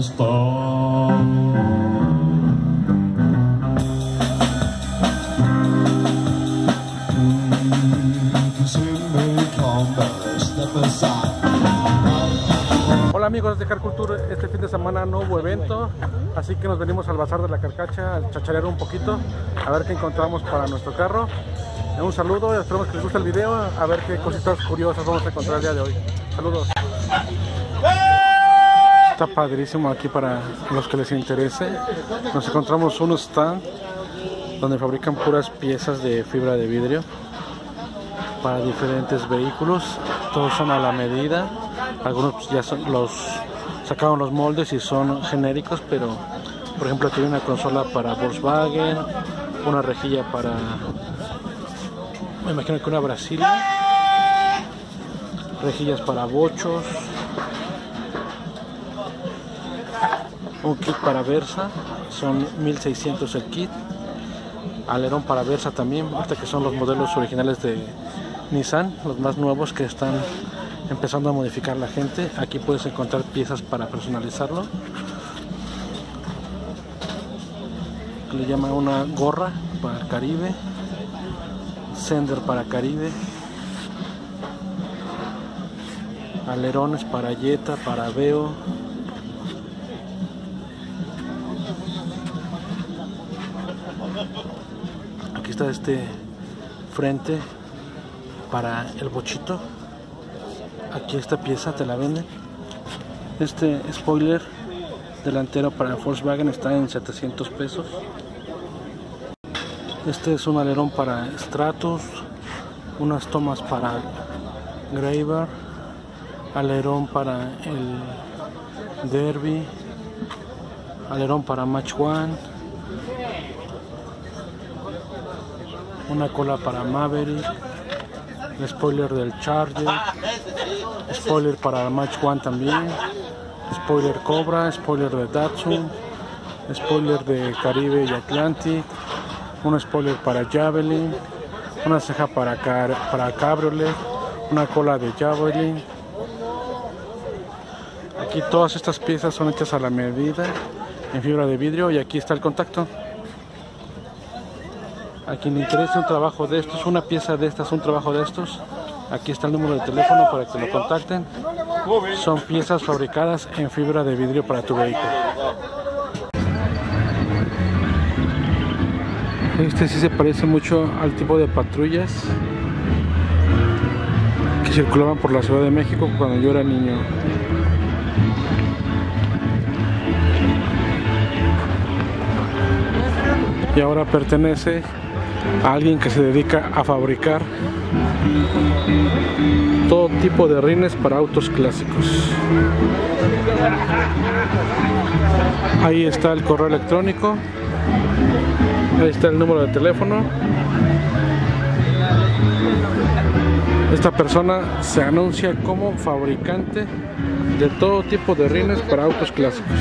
store. Hola amigos de Car Culture, este fin de semana no hubo evento, así que nos venimos al bazar de la carcacha a chacharear un poquito, a ver qué encontramos para nuestro carro. Un saludo, esperamos que les guste el video, a ver qué cositas curiosas vamos a encontrar el día de hoy. Saludos. Está padrísimo aquí para los que les interese. Nos encontramos un stand donde fabrican puras piezas de fibra de vidrio para diferentes vehículos. Todos son a la medida. Algunos pues, ya son los sacaron los moldes y son genéricos, pero por ejemplo aquí hay una consola para Volkswagen, una rejilla para me imagino que una Brasilia, rejillas para bochos, un kit para Versa, son 1600 el kit, alerón para Versa también, hasta que son los modelos originales de Nissan, los más nuevos que están empezando a modificar la gente. Aquí puedes encontrar piezas para personalizarlo. Le llama una gorra para Caribe, sender para Caribe, alerones para Jetta, para Veo. Está este frente para el bochito. Aquí esta pieza te la venden. Este spoiler delantero para el Volkswagen está en 700 pesos. Este es un alerón para Stratus unas tomas para Graver alerón para el Derby alerón para Match One una cola para Maverick spoiler del Charger spoiler para Match One también, spoiler Cobra, spoiler de Datsun, spoiler de Caribe y Atlantic, un spoiler para Javelin, una ceja para, para Cabriolet, una cola de Javelin. Aquí todas estas piezas son hechas a la medida en fibra de vidrio y aquí está el contacto. A quien le interese un trabajo de estos, una pieza de estas, un trabajo de estos, Aquí está el número de teléfono para que lo contacten. Son piezas fabricadas en fibra de vidrio para tu vehículo. Este sí se parece mucho al tipo de patrullas que circulaban por la Ciudad de México cuando yo era niño. Y ahora pertenece a alguien que se dedica a fabricar todo tipo de rines para autos clásicos. Ahí está el correo electrónico. Ahí está el número de teléfono. Esta persona se anuncia como fabricante de todo tipo de rines para autos clásicos.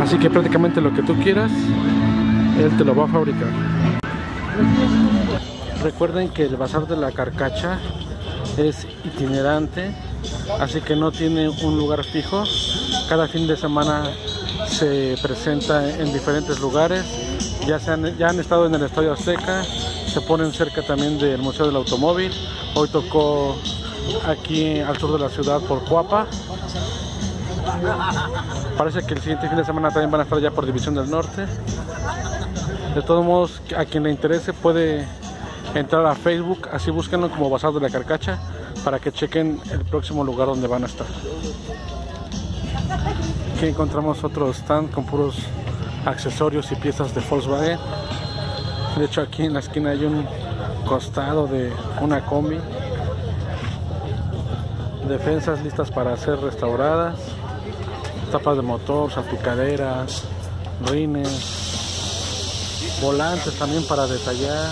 Así que prácticamente lo que tú quieras, él te lo va a fabricar. Recuerden que el bazar de la carcacha es itinerante, así que no tiene un lugar fijo. Cada fin de semana se presenta en diferentes lugares. Ya, se han, ya han estado en el Estadio Azteca, se ponen cerca también del Museo del Automóvil. Hoy tocó aquí al sur de la ciudad por Cuapa. Parece que el siguiente fin de semana también van a estar ya por División del Norte. De todos modos, a quien le interese puede entrar a Facebook, así búsquenlo como Bazar de la Carcacha para que chequen el próximo lugar donde van a estar. Aquí encontramos otro stand con puros accesorios y piezas de Volkswagen. De hecho aquí en la esquina hay un costado de una combi. Defensas listas para ser restauradas. Tapas de motor, salpicaderas, rines, volantes también para detallar.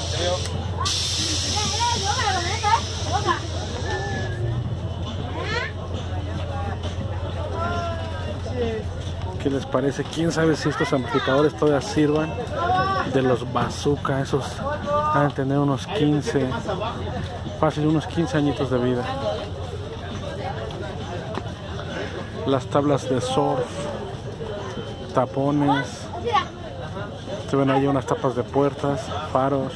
¿Qué les parece? ¿Quién sabe si estos amplificadores todavía sirvan? De los bazooka, esos van a tener unos 15, fácil, unos 15 añitos de vida. las tablas de surf, tapones, se ven ahí unas tapas de puertas, faros.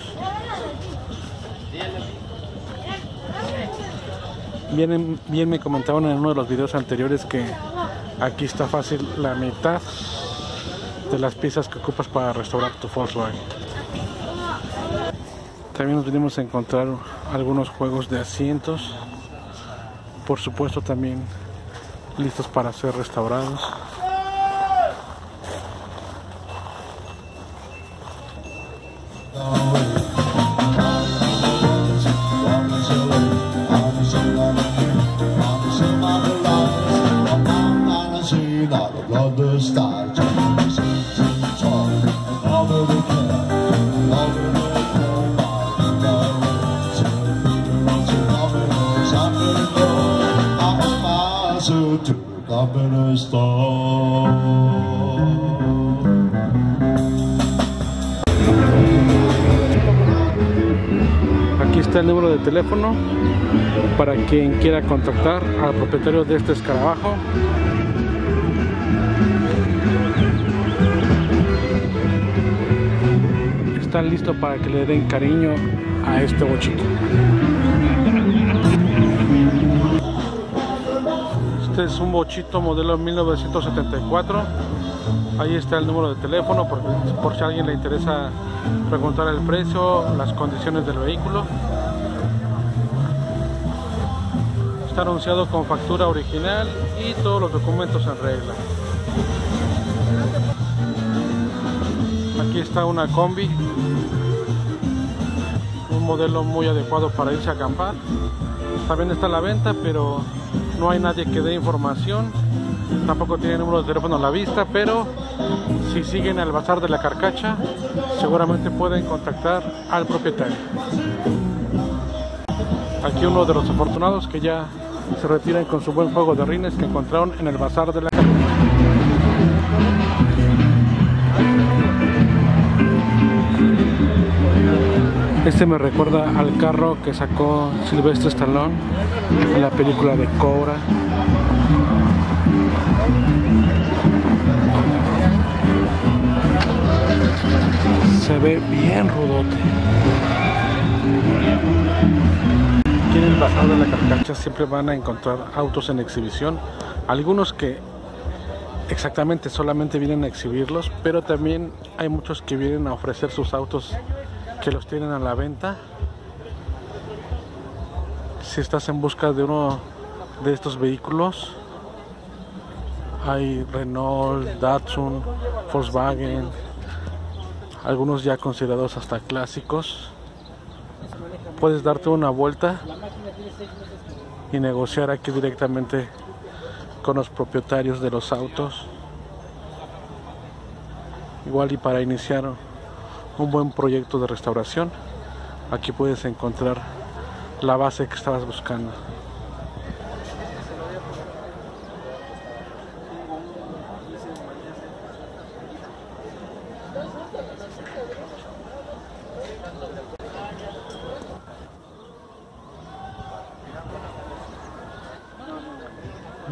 Bien, bien me comentaban en uno de los videos anteriores que aquí está fácil la mitad de las piezas que ocupas para restaurar tu Volkswagen. También nos venimos a encontrar algunos juegos de asientos, por supuesto también listos para ser restaurados. Aquí está el número de teléfono para quien quiera contactar al propietario de este escarabajo. Están listos para que le den cariño a este bochito. Este es un bochito modelo 1974. Ahí está el número de teléfono por, si a alguien le interesa preguntar el precio, las condiciones del vehículo. Está anunciado con factura original y todos los documentos en regla. Aquí está una combi, un modelo muy adecuado para irse a acampar. También está a la venta, pero no hay nadie que dé información. Tampoco tiene número de teléfono a la vista, pero si siguen al bazar de la carcacha, seguramente pueden contactar al propietario. Aquí uno de los afortunados que ya se retiran con su buen juego de rines que encontraron en el bazar de la Este me recuerda al carro que sacó Silvestre Stallone en la película de Cobra. Se ve bien rudote. Aquí en el bazar de la carcacha siempre van a encontrar autos en exhibición. Algunos que exactamente solamente vienen a exhibirlos, pero también hay muchos que vienen a ofrecer sus autos que los tienen a la venta. Si estás en busca de uno de estos vehículos, hay Renault, Datsun, Volkswagen, algunos ya considerados hasta clásicos. Puedes darte una vuelta y negociar aquí directamente con los propietarios de los autos. Igual y para iniciar un buen proyecto de restauración, aquí puedes encontrar la base que estabas buscando.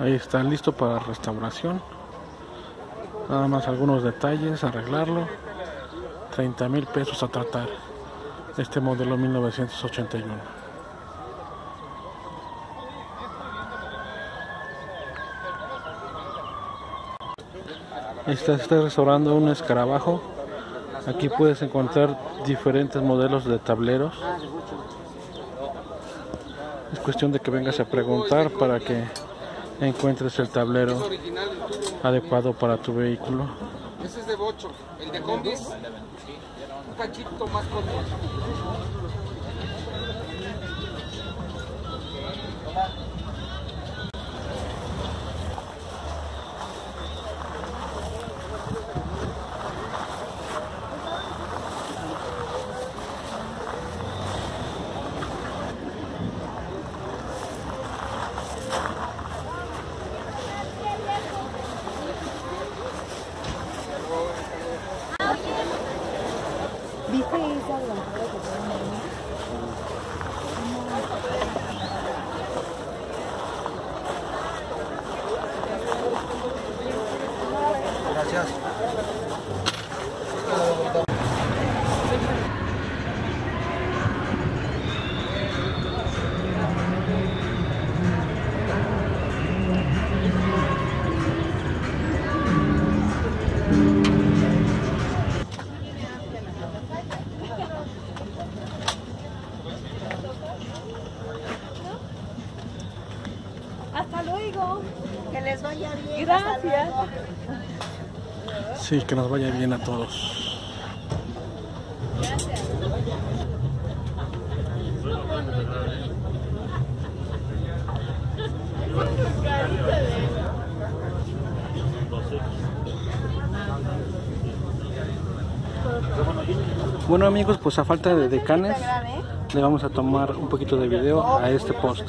Ahí está listo para restauración. Nada más algunos detalles, arreglarlo. 30 mil pesos a tratar. Este modelo 1981. Está, está restaurando un escarabajo. Aquí puedes encontrar diferentes modelos de tableros. Es cuestión de que vengas a preguntar para que encuentres el tablero adecuado para tu vehículo. Ese es de bocho, el de combis, un cachito más corto. Gracias. Sí, que nos vaya bien a todos. Bueno amigos, pues a falta de decanes le vamos a tomar un poquito de video a este post.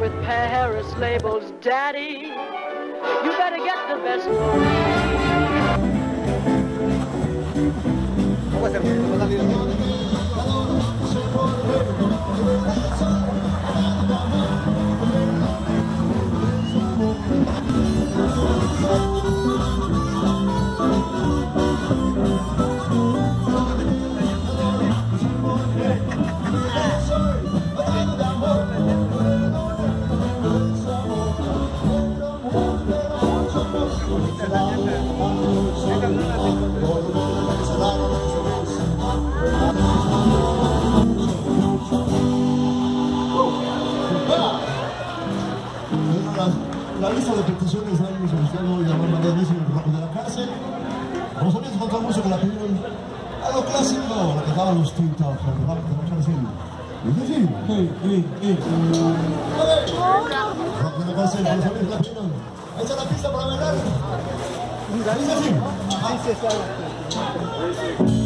With Paris labels, Daddy. You better get the best one. La que daban los tintos, la que daban la cárcel. Dice así. Sí, sí, sí. Rock de la cárcel, los amigos la pidieron. Echa la pista para bailar. Dice así. I